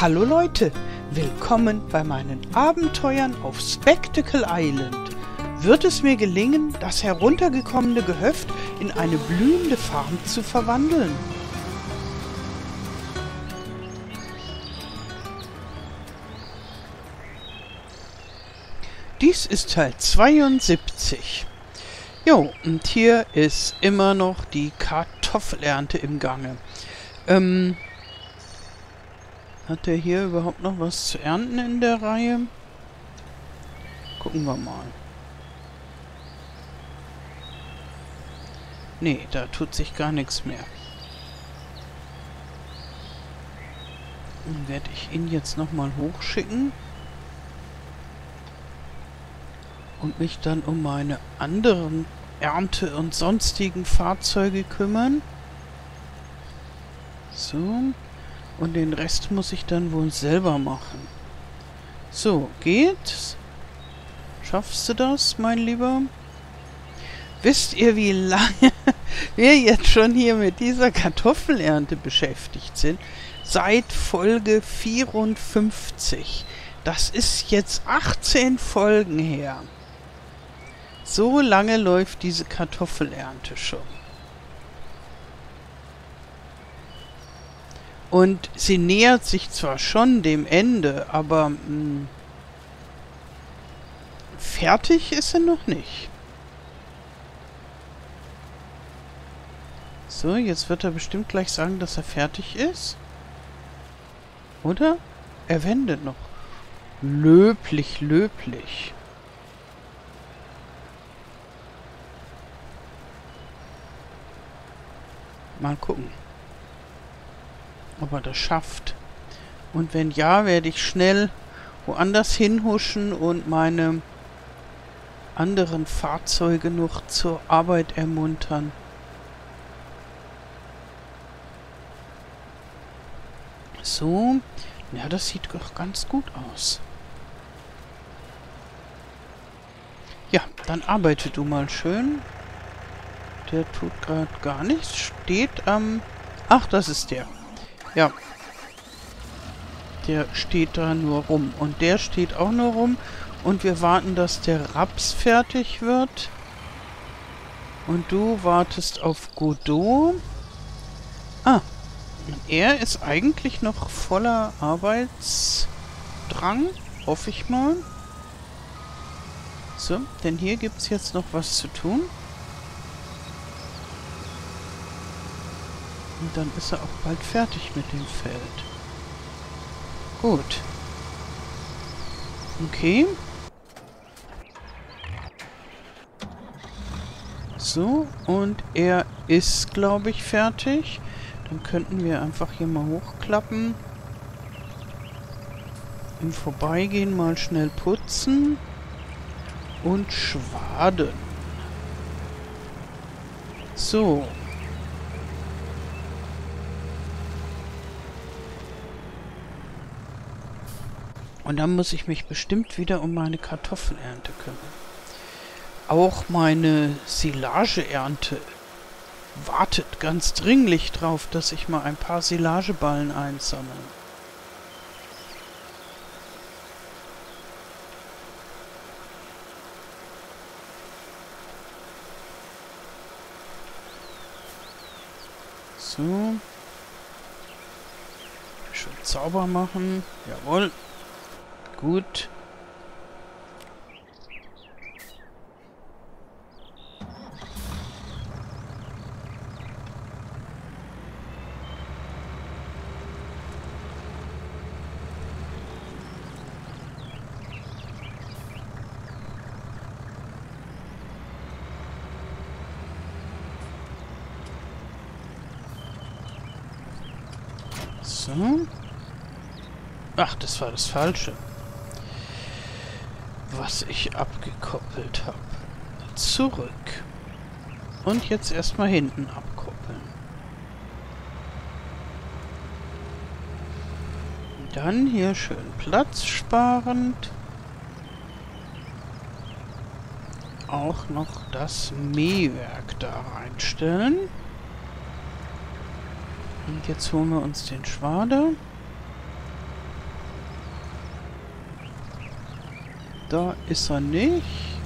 Hallo Leute, willkommen bei meinen Abenteuern auf Spectacle Island. Wird es mir gelingen, das heruntergekommene Gehöft in eine blühende Farm zu verwandeln? Dies ist Teil 72. Jo, und hier ist immer noch die Kartoffelernte im Gange. Ähm, hat der hier überhaupt noch was zu ernten in der Reihe? Gucken wir mal. Nee, da tut sich gar nichts mehr. Dann werde ich ihn jetzt nochmal hochschicken. Und mich dann um meine anderen Ernte- und sonstigen Fahrzeuge kümmern. So. Und den Rest muss ich dann wohl selber machen. So, geht's? Schaffst du das, mein Lieber? Wisst ihr, wie lange wir jetzt schon hier mit dieser Kartoffelernte beschäftigt sind? Seit Folge 54. Das ist jetzt 18 Folgen her. So lange läuft diese Kartoffelernte schon. Und sie nähert sich zwar schon dem Ende, aber mh, hm, fertig ist sie noch nicht. So, jetzt wird er bestimmt gleich sagen, dass er fertig ist. Oder? Er wendet noch. Löblich, löblich. Mal gucken ob er das schafft. Und wenn ja, werde ich schnell woanders hinhuschen und meine anderen Fahrzeuge noch zur Arbeit ermuntern. So, ja, das sieht doch ganz gut aus. Ja, dann arbeite du mal schön. Der tut gerade gar nichts. Steht am... Ähm Ach, das ist der. Ja. Der steht da nur rum. Und der steht auch nur rum. Und wir warten, dass der Raps fertig wird. Und du wartest auf Godot. Ah. Er ist eigentlich noch voller Arbeitsdrang. Hoffe ich mal. So, denn hier gibt es jetzt noch was zu tun. Und dann ist er auch bald fertig mit dem Feld. Gut. Okay. So, und er ist, glaube ich, fertig. Dann könnten wir einfach hier mal hochklappen. Im Vorbeigehen mal schnell putzen. Und schwaden. So, Und dann muss ich mich bestimmt wieder um meine Kartoffelernte kümmern. Auch meine Silageernte wartet ganz dringlich drauf, dass ich mal ein paar Silageballen einsammle. So. Schön sauber machen. Jawohl. Gut. So. Ach, das war das Falsche was ich abgekoppelt habe. Zurück. Und jetzt erstmal hinten abkoppeln. Dann hier schön platzsparend. Auch noch das Mähwerk da reinstellen. Und jetzt holen wir uns den Schwader. Da ist er nicht.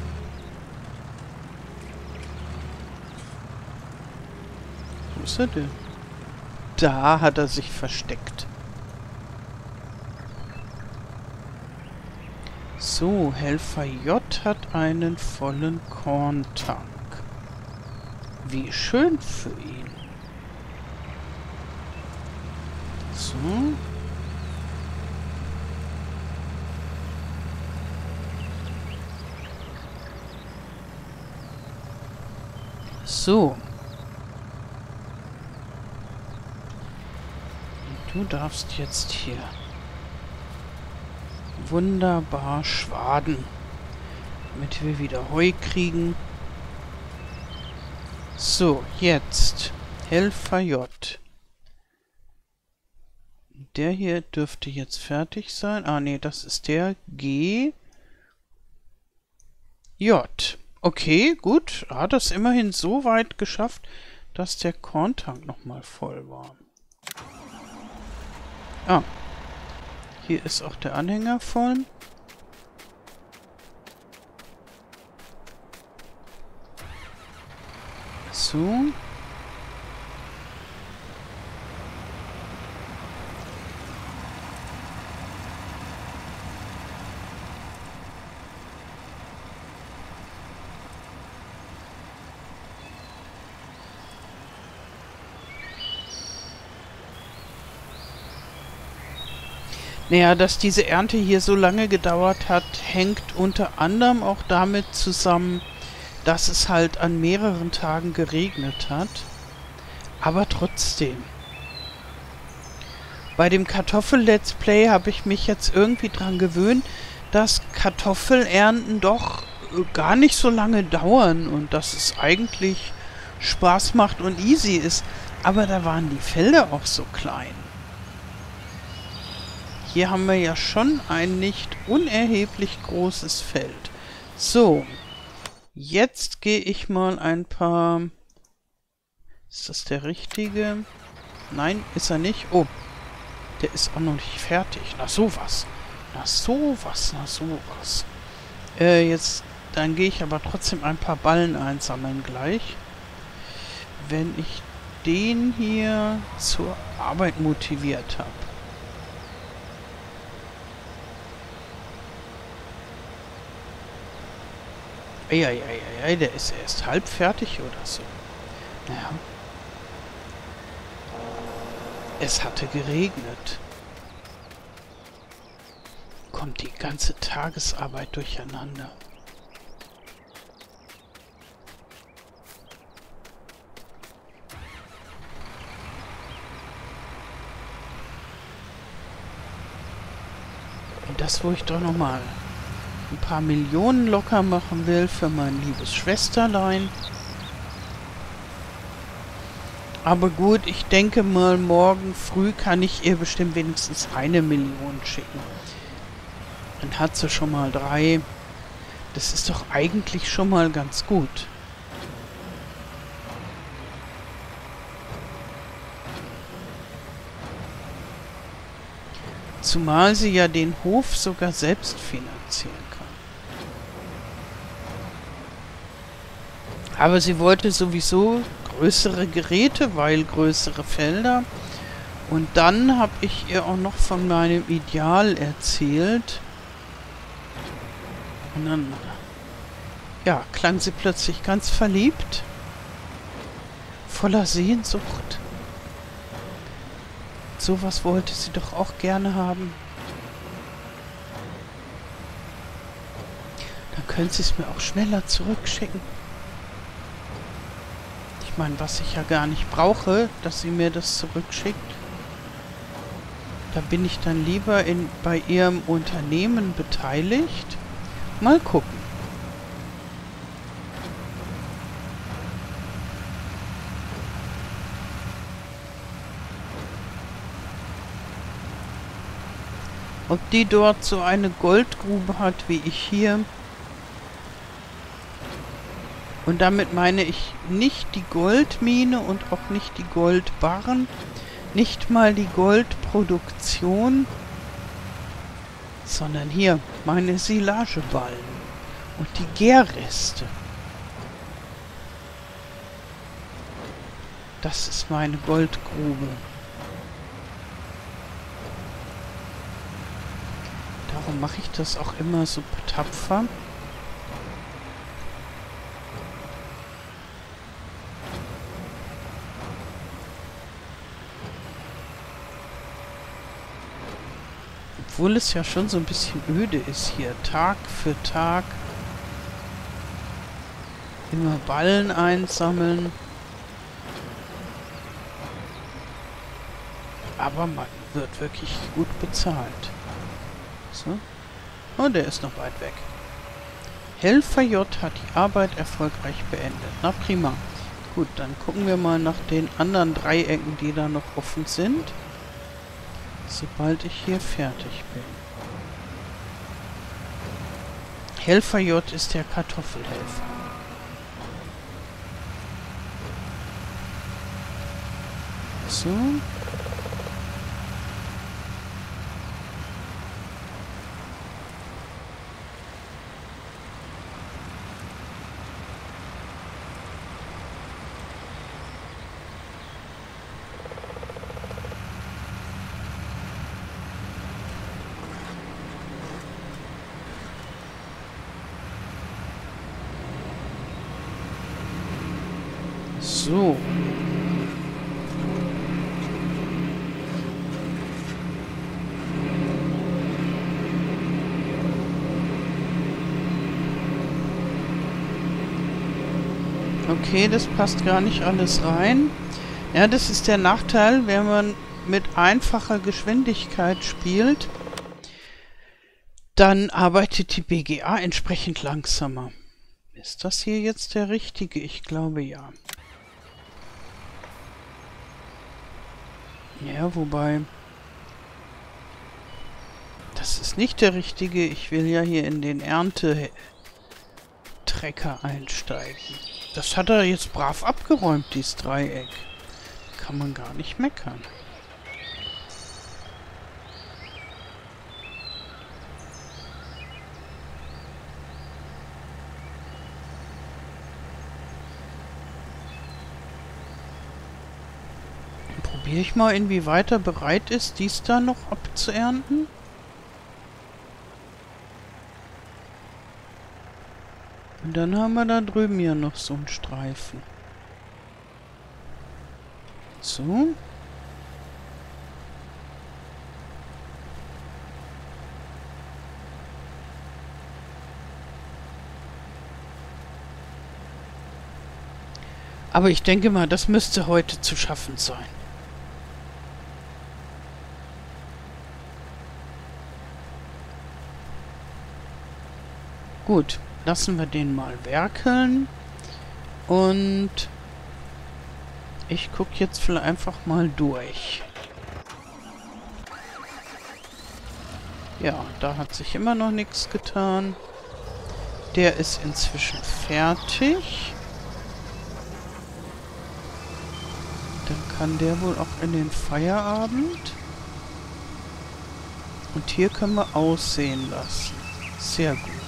Wo ist er denn? Da hat er sich versteckt. So, Helfer J hat einen vollen Korntank. Wie schön für ihn. So. So. Du darfst jetzt hier wunderbar schwaden, damit wir wieder Heu kriegen. So, jetzt Helfer J. Der hier dürfte jetzt fertig sein. Ah, nee, das ist der G. J. Okay, gut. Hat es immerhin so weit geschafft, dass der Korntank nochmal voll war. Ah. Hier ist auch der Anhänger voll. So. Naja, dass diese Ernte hier so lange gedauert hat, hängt unter anderem auch damit zusammen, dass es halt an mehreren Tagen geregnet hat. Aber trotzdem. Bei dem Kartoffel-Let's Play habe ich mich jetzt irgendwie dran gewöhnt, dass Kartoffelernten doch gar nicht so lange dauern und dass es eigentlich Spaß macht und easy ist. Aber da waren die Felder auch so klein. Hier haben wir ja schon ein nicht unerheblich großes Feld. So. Jetzt gehe ich mal ein paar... Ist das der richtige? Nein, ist er nicht. Oh. Der ist auch noch nicht fertig. Na sowas. Na sowas, na sowas. Äh, jetzt... Dann gehe ich aber trotzdem ein paar Ballen einsammeln gleich. Wenn ich den hier zur Arbeit motiviert habe. Eieieiei, der ist erst halb fertig oder so. Naja. Es hatte geregnet. Kommt die ganze Tagesarbeit durcheinander. Und das, wo ich doch noch mal ein paar Millionen locker machen will für mein liebes Schwesterlein. Aber gut, ich denke mal, morgen früh kann ich ihr bestimmt wenigstens eine Million schicken. Dann hat sie schon mal drei. Das ist doch eigentlich schon mal ganz gut. Zumal sie ja den Hof sogar selbst finanzieren kann. Aber sie wollte sowieso größere Geräte, weil größere Felder. Und dann habe ich ihr auch noch von meinem Ideal erzählt. Und dann, ja, klang sie plötzlich ganz verliebt. Voller Sehnsucht. Sowas wollte sie doch auch gerne haben. Dann können sie es mir auch schneller zurückschicken. Ich meine, was ich ja gar nicht brauche, dass sie mir das zurückschickt. Da bin ich dann lieber in, bei ihrem Unternehmen beteiligt. Mal gucken. Ob die dort so eine Goldgrube hat wie ich hier. Und damit meine ich nicht die Goldmine und auch nicht die Goldbarren, nicht mal die Goldproduktion, sondern hier meine Silageballen und die Gärreste. Das ist meine Goldgrube. Darum mache ich das auch immer so tapfer. Obwohl es ja schon so ein bisschen öde ist hier. Tag für Tag. Immer Ballen einsammeln. Aber man wird wirklich gut bezahlt. So. Und oh, der ist noch weit weg. Helfer J hat die Arbeit erfolgreich beendet. Na prima. Gut, dann gucken wir mal nach den anderen Dreiecken, die da noch offen sind sobald ich hier fertig bin. Helfer J ist der Kartoffelhelfer. So. So. Okay, das passt gar nicht alles rein. Ja, das ist der Nachteil, wenn man mit einfacher Geschwindigkeit spielt, dann arbeitet die BGA entsprechend langsamer. Ist das hier jetzt der richtige? Ich glaube ja. Ja, wobei... Das ist nicht der richtige. Ich will ja hier in den Ernte-Trecker einsteigen. Das hat er jetzt brav abgeräumt, dieses Dreieck. Kann man gar nicht meckern. Probiere ich mal, inwieweit er bereit ist, dies da noch abzuernten. Und dann haben wir da drüben ja noch so einen Streifen. So. Aber ich denke mal, das müsste heute zu schaffen sein. Gut, lassen wir den mal werkeln. Und ich gucke jetzt vielleicht einfach mal durch. Ja, da hat sich immer noch nichts getan. Der ist inzwischen fertig. Dann kann der wohl auch in den Feierabend. Und hier können wir aussehen lassen. Sehr gut.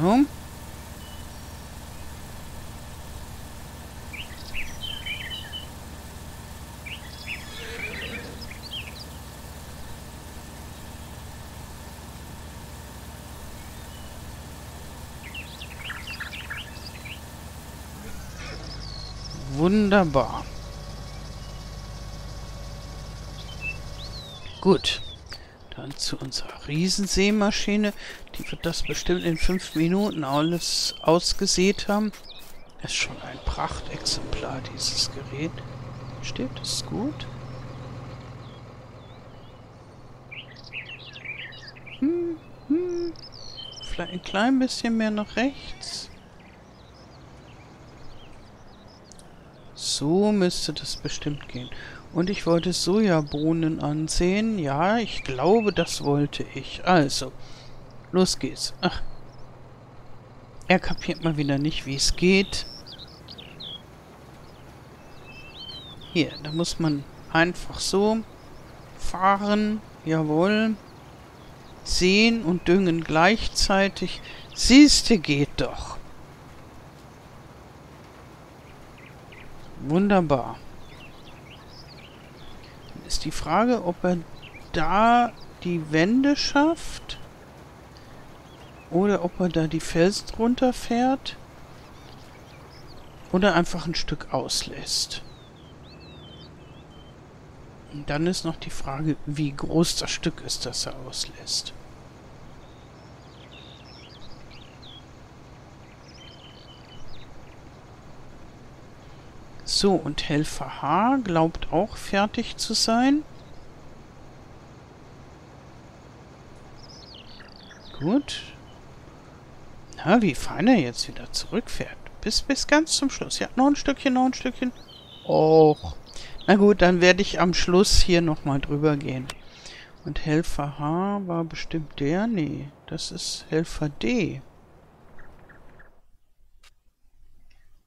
So. Wunderbar. Gut. Zu unserer Riesensämaschine. Die wird das bestimmt in fünf Minuten alles ausgesät haben. Ist schon ein Prachtexemplar, dieses Gerät. Steht es gut? Hm, hm. Vielleicht ein klein bisschen mehr nach rechts. So müsste das bestimmt gehen. Und ich wollte Sojabohnen ansehen. Ja, ich glaube, das wollte ich. Also, los geht's. Ach. Er kapiert mal wieder nicht, wie es geht. Hier, da muss man einfach so fahren. Jawohl. Sehen und düngen gleichzeitig. Siehste, geht doch. Wunderbar. Ist die Frage, ob er da die Wände schafft. Oder ob er da die Felsen runterfährt. Oder einfach ein Stück auslässt. Und dann ist noch die Frage, wie groß das Stück ist, das er auslässt. So, und Helfer H glaubt auch fertig zu sein. Gut. Na, wie fein er jetzt wieder zurückfährt. Bis, bis ganz zum Schluss. Ja, noch ein Stückchen, noch ein Stückchen. Och. Na gut, dann werde ich am Schluss hier nochmal drüber gehen. Und Helfer H war bestimmt der? Nee, das ist Helfer D.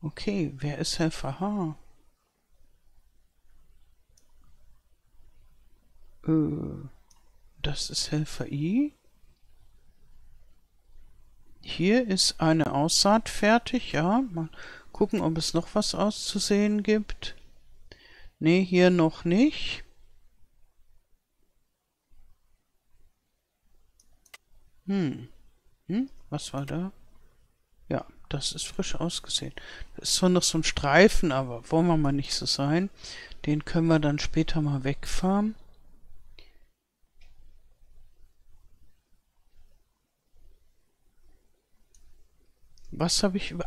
Okay, wer ist Helfer H? Äh, das ist Helfer I. Hier ist eine Aussaat fertig, ja. Mal gucken, ob es noch was auszusehen gibt. Nee, hier noch nicht. Hm. Hm, was war da? Das ist frisch ausgesehen. Das ist zwar noch so ein Streifen, aber wollen wir mal nicht so sein. Den können wir dann später mal wegfahren. Was habe ich über...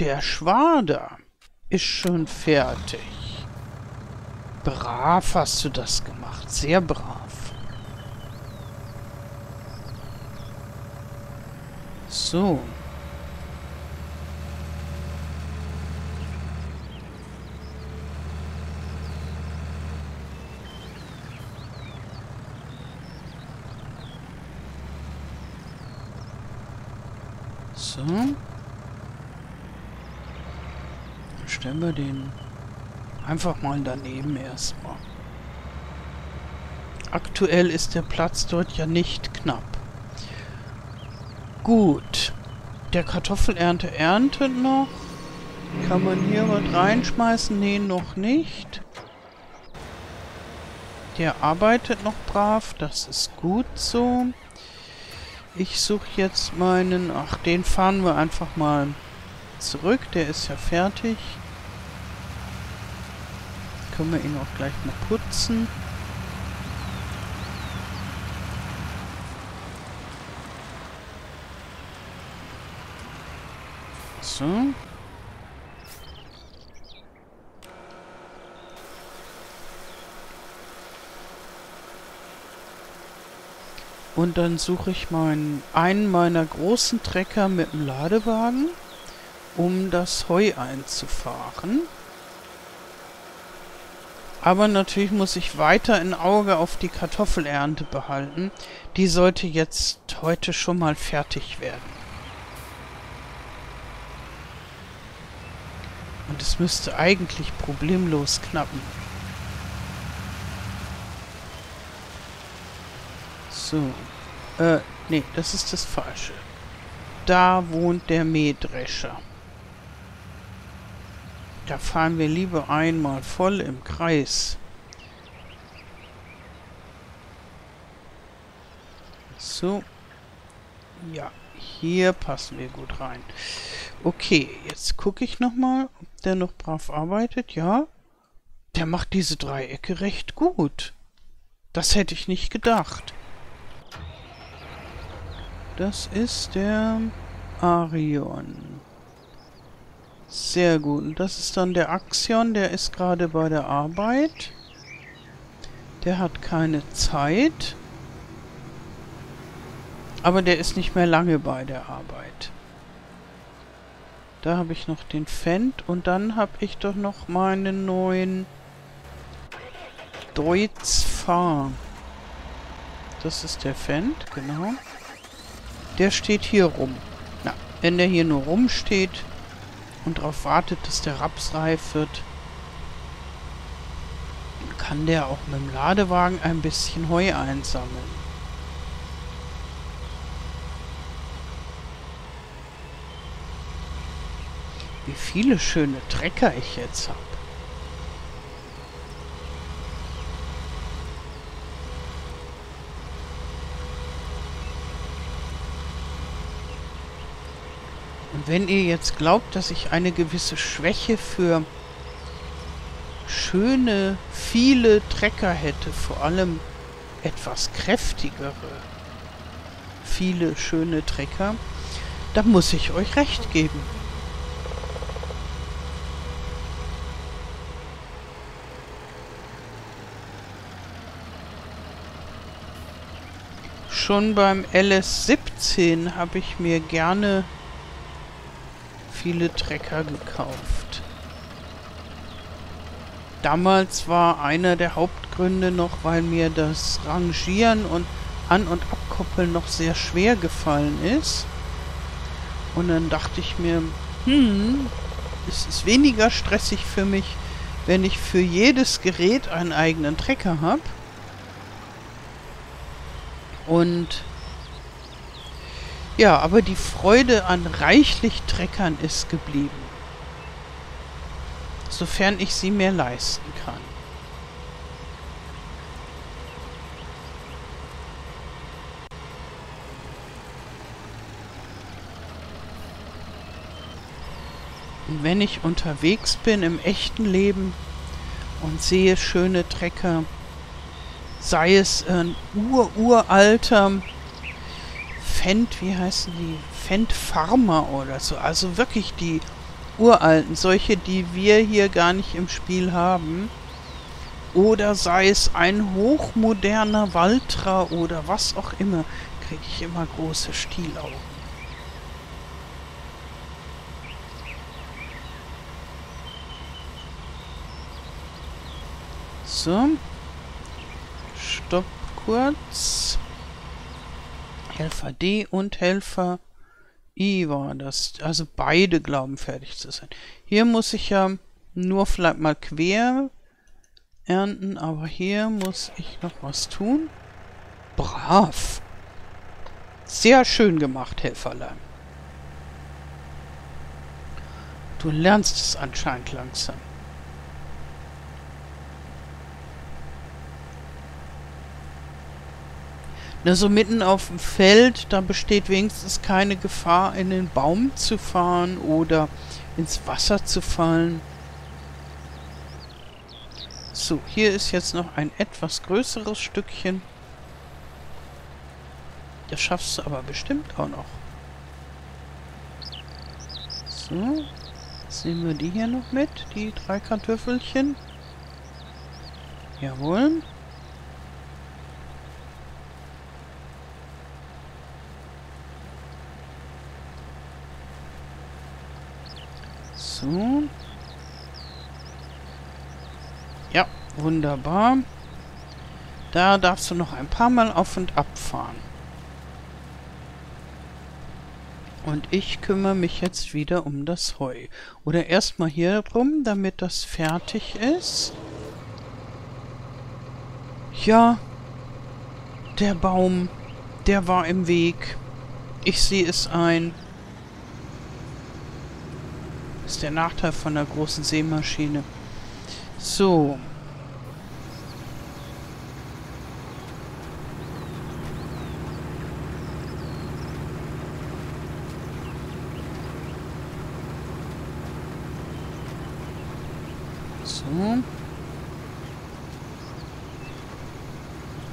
Der Schwader ist schon fertig. Brav hast du das gemacht. Sehr brav. So. Dann stellen wir den Einfach mal daneben erstmal. Aktuell ist der Platz dort ja nicht knapp. Gut. Der Kartoffelernte erntet noch. Kann man hier was reinschmeißen? Nee, noch nicht. Der arbeitet noch brav. Das ist gut so. Ich suche jetzt meinen... Ach, den fahren wir einfach mal zurück. Der ist ja fertig können wir ihn auch gleich mal putzen. So. Und dann suche ich meinen, einen meiner großen Trecker mit dem Ladewagen, um das Heu einzufahren. Aber natürlich muss ich weiter ein Auge auf die Kartoffelernte behalten. Die sollte jetzt heute schon mal fertig werden. Und es müsste eigentlich problemlos knappen. So. Äh, nee, das ist das Falsche. Da wohnt der Mähdrescher. Da fahren wir lieber einmal voll im Kreis. So. Ja, hier passen wir gut rein. Okay, jetzt gucke ich nochmal, ob der noch brav arbeitet. Ja, der macht diese Dreiecke recht gut. Das hätte ich nicht gedacht. Das ist der Arion. Sehr gut. Und das ist dann der Axion, der ist gerade bei der Arbeit. Der hat keine Zeit. Aber der ist nicht mehr lange bei der Arbeit. Da habe ich noch den Fendt und dann habe ich doch noch meinen neuen Deutz Fahr. Das ist der Fendt, genau. Der steht hier rum Wenn der hier nur rumsteht und darauf wartet, dass der Raps reif wird, kann der auch mit dem Ladewagen ein bisschen Heu einsammeln. Wie viele schöne Trecker ich jetzt habe. Wenn ihr jetzt glaubt, dass ich eine gewisse Schwäche für schöne, viele Trecker hätte, vor allem etwas kräftigere, viele schöne Trecker, dann muss ich euch recht geben. Schon beim LS17 habe ich mir gerne viele Trecker gekauft. Damals war einer der Hauptgründe noch, weil mir das Rangieren und An- und Abkoppeln noch sehr schwer gefallen ist. Und dann dachte ich mir, hm, es ist weniger stressig für mich, wenn ich für jedes Gerät einen eigenen Trecker habe. Und ja, aber die Freude an reichlich Treckern ist geblieben. Sofern ich sie mir leisten kann. Und wenn ich unterwegs bin im echten Leben und sehe schöne Trecker, sei es ein ururalter Fendt, wie heißen die? Fendt Farmer oder so. Also wirklich die uralten, solche, die wir hier gar nicht im Spiel haben. Oder sei es ein hochmoderner Waltra oder was auch immer, kriege ich immer große Stielaugen. So. Stopp kurz. Helfer D und Helfer I war das. Also beide glauben fertig zu sein. Hier muss ich ja nur vielleicht mal quer ernten, aber hier muss ich noch was tun. Brav. Sehr schön gemacht, Helferlein. Du lernst es anscheinend langsam. Na, so mitten auf dem Feld, da besteht wenigstens keine Gefahr, in den Baum zu fahren oder ins Wasser zu fallen. So, hier ist jetzt noch ein etwas größeres Stückchen. Das schaffst du aber bestimmt auch noch. So, jetzt nehmen wir die hier noch mit, die drei Kartoffelchen. Jawohl. So. Ja, wunderbar. Da darfst du noch ein paar Mal auf und ab fahren. Und ich kümmere mich jetzt wieder um das Heu. Oder erstmal hier drum, damit das fertig ist. Ja, der Baum, der war im Weg. Ich sehe es ein ist der Nachteil von der großen Seemaschine. So.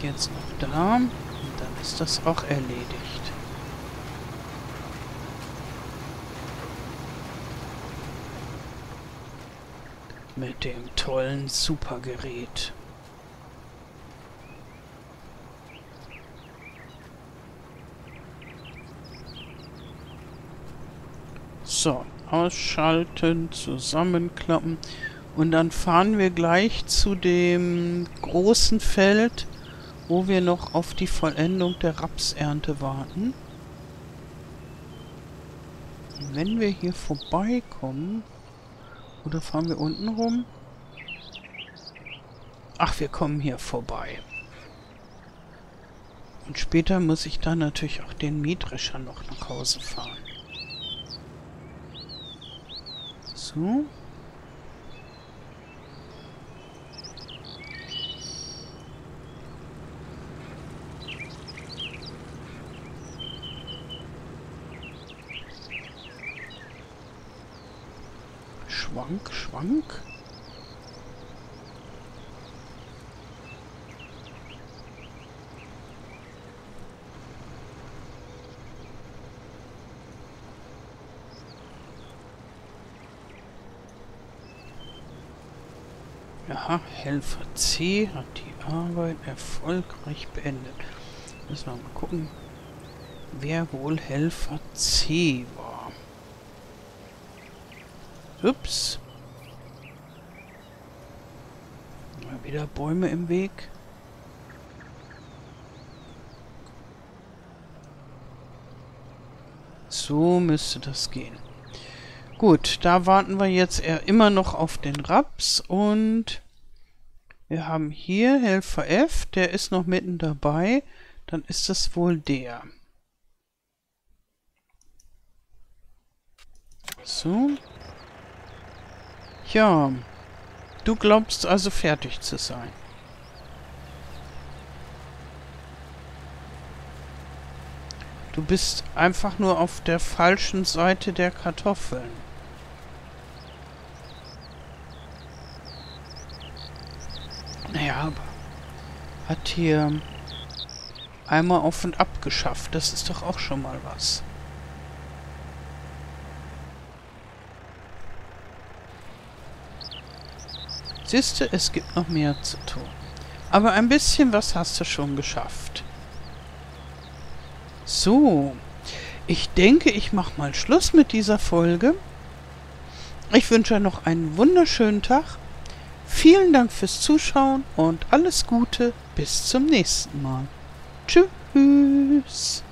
Jetzt noch da. Und dann ist das auch erledigt. mit dem tollen Supergerät. So, ausschalten, zusammenklappen. Und dann fahren wir gleich zu dem großen Feld, wo wir noch auf die Vollendung der Rapsernte warten. Wenn wir hier vorbeikommen... Oder fahren wir unten rum? Ach, wir kommen hier vorbei. Und später muss ich dann natürlich auch den Mähdrescher noch nach Hause fahren. So. Schwank, schwank. Aha, Helfer C hat die Arbeit erfolgreich beendet. Müssen wir mal gucken, wer wohl Helfer C. Ups. Mal wieder Bäume im Weg. So müsste das gehen. Gut, da warten wir jetzt immer noch auf den Raps und wir haben hier Helfer F, der ist noch mitten dabei. Dann ist das wohl der. So. Ja, du glaubst also fertig zu sein. Du bist einfach nur auf der falschen Seite der Kartoffeln. Naja, aber hat hier einmal auf und ab geschafft. Das ist doch auch schon mal was. Siehste, es gibt noch mehr zu tun. Aber ein bisschen was hast du schon geschafft. So, ich denke, ich mache mal Schluss mit dieser Folge. Ich wünsche noch einen wunderschönen Tag Vielen Dank fürs Zuschauen und alles Gute. Bis zum nächsten Mal. Tschüss.